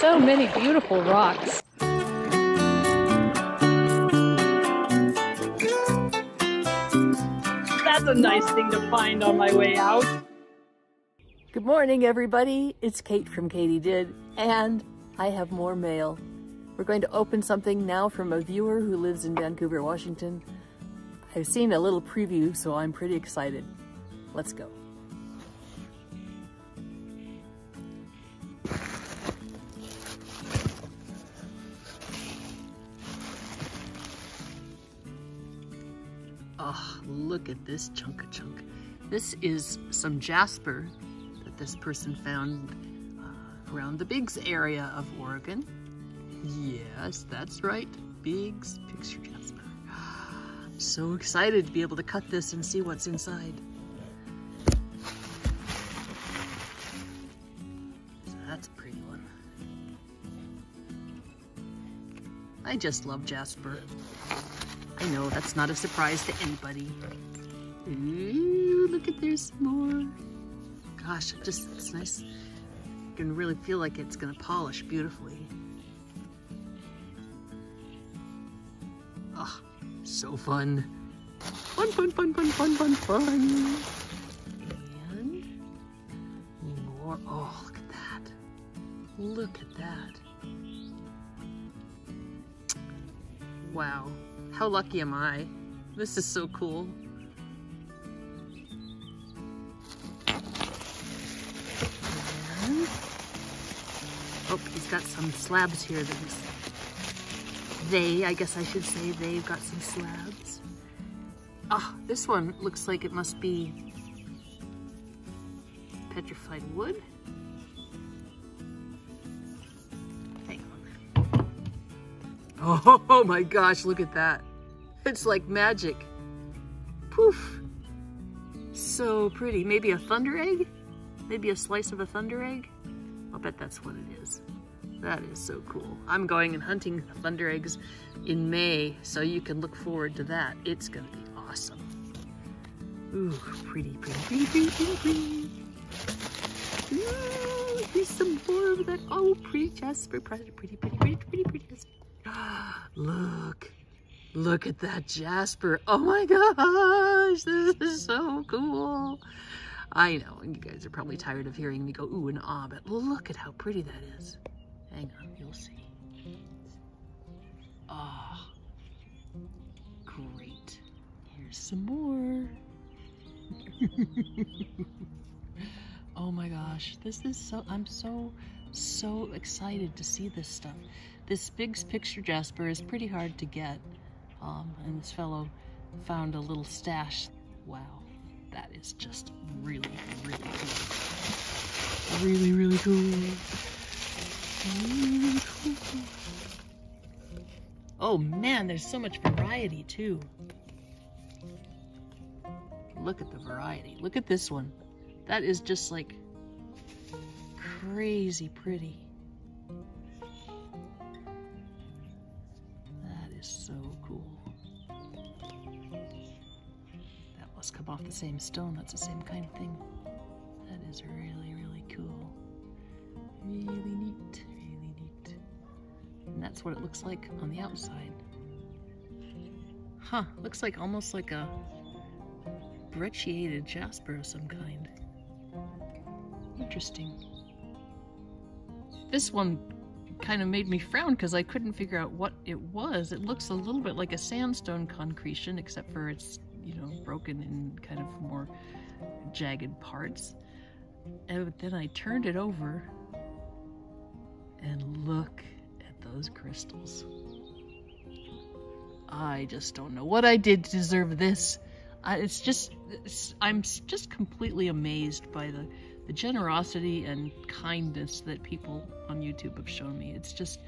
so many beautiful rocks. That's a nice thing to find on my way out. Good morning, everybody. It's Kate from Katey and I have more mail. We're going to open something now from a viewer who lives in Vancouver, Washington. I've seen a little preview, so I'm pretty excited. Let's go. Oh, look at this chunk of chunk. This is some jasper that this person found uh, around the Biggs area of Oregon. Yes, that's right, Biggs picture jasper. I'm so excited to be able to cut this and see what's inside. that's a pretty one. I just love jasper. I know, that's not a surprise to anybody. Ooh, look at there's more. Gosh, just, it's nice. You can really feel like it's gonna polish beautifully. Oh, so fun. Fun, fun, fun, fun, fun, fun, fun. And more, oh, look at that. Look at that. Wow. How lucky am I? This is so cool. Oh, he's got some slabs here that he's, they, I guess I should say, they've got some slabs. Ah, this one looks like it must be petrified wood. Oh, my gosh, look at that. It's like magic. Poof. So pretty. Maybe a thunder egg? Maybe a slice of a thunder egg? I'll bet that's what it is. That is so cool. I'm going and hunting thunder eggs in May, so you can look forward to that. It's gonna be awesome. Ooh, pretty, pretty, pretty, pretty, pretty, pretty. Ooh, here's some more of that. Oh, pretty Jasper, pretty, pretty, pretty, pretty, pretty, pretty Jasper. Look, look at that Jasper. Oh my gosh, this is so cool. I know, you guys are probably tired of hearing me go ooh and ah, but look at how pretty that is. Hang on, you'll see. Ah, oh, great. Here's some more. oh my gosh, this is so, I'm so, so excited to see this stuff. This Biggs picture jasper is pretty hard to get, um, and this fellow found a little stash. Wow, that is just really, really cool. Really, really cool. Really cool. Oh man, there's so much variety too. Look at the variety. Look at this one. That is just like crazy pretty. Must come off the same stone. That's the same kind of thing. That is really, really cool. Really neat, really neat. And that's what it looks like on the outside. Huh, looks like almost like a brecciated jasper of some kind. Interesting. This one kind of made me frown because I couldn't figure out what it was. It looks a little bit like a sandstone concretion, except for it's you know, broken in kind of more jagged parts. Uh, and then I turned it over and look at those crystals. I just don't know what I did to deserve this. I, it's just, it's, I'm just completely amazed by the, the generosity and kindness that people on YouTube have shown me. It's just,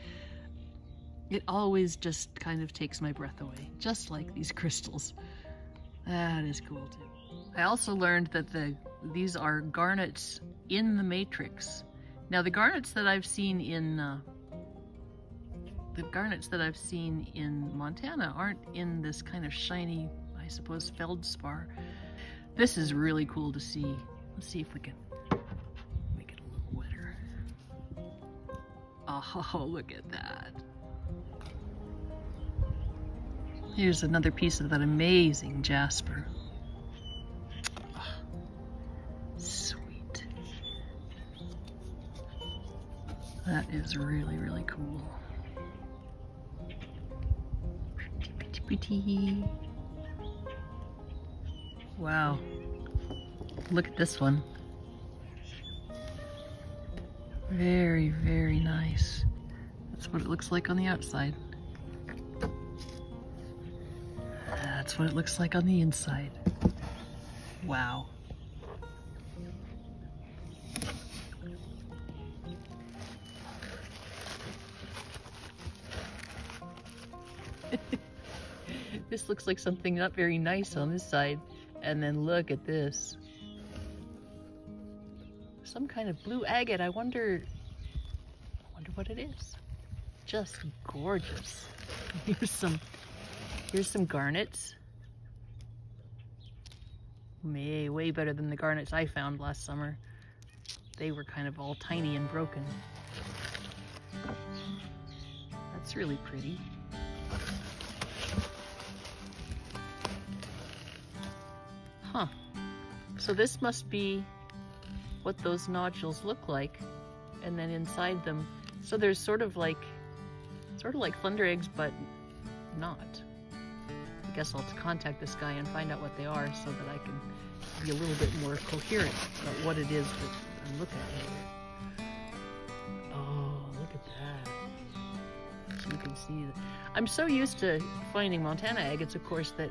it always just kind of takes my breath away, just like these crystals. That is cool too. I also learned that the these are garnets in the matrix. Now the garnets that I've seen in uh, the garnets that I've seen in Montana aren't in this kind of shiny, I suppose, feldspar. This is really cool to see. Let's see if we can Oh, look at that. Here's another piece of that amazing jasper. Sweet. That is really, really cool. Pretty, pretty, pretty. Wow. Look at this one. Very, very nice. That's what it looks like on the outside. That's what it looks like on the inside. Wow. this looks like something not very nice on this side. And then look at this. Some kind of blue agate. I wonder, I wonder what it is. Just gorgeous. Here's some, here's some garnets. Way, way better than the garnets I found last summer. They were kind of all tiny and broken. That's really pretty. Huh. So this must be what those nodules look like. And then inside them, so there's sort of like, sort of like thunder eggs, but not. I guess I'll contact this guy and find out what they are so that I can be a little bit more coherent about what it is that I'm looking at here. Oh, look at that. You can see that. I'm so used to finding Montana agates, of course, that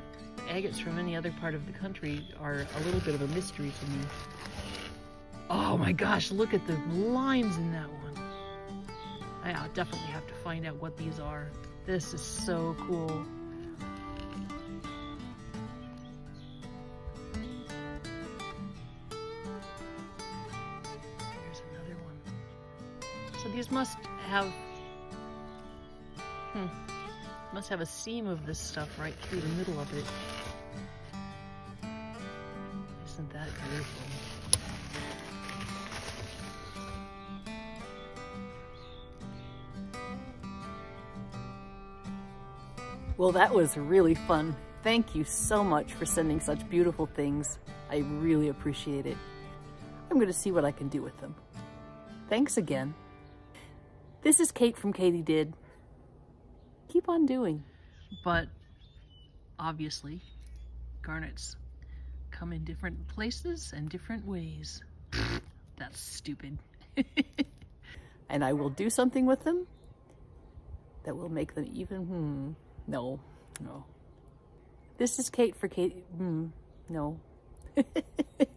agates from any other part of the country are a little bit of a mystery to me. Oh my gosh, look at the lines in that one. I'll definitely have to find out what these are. This is so cool. There's another one. So these must have, hmm, must have a seam of this stuff right through the middle of it. Isn't that beautiful? Well, that was really fun. Thank you so much for sending such beautiful things. I really appreciate it. I'm going to see what I can do with them. Thanks again. This is Kate from Katie Katydid. Keep on doing. But obviously, garnets come in different places and different ways. That's stupid. and I will do something with them that will make them even, hmm, no, no. This is Kate for Kate, hmm, no.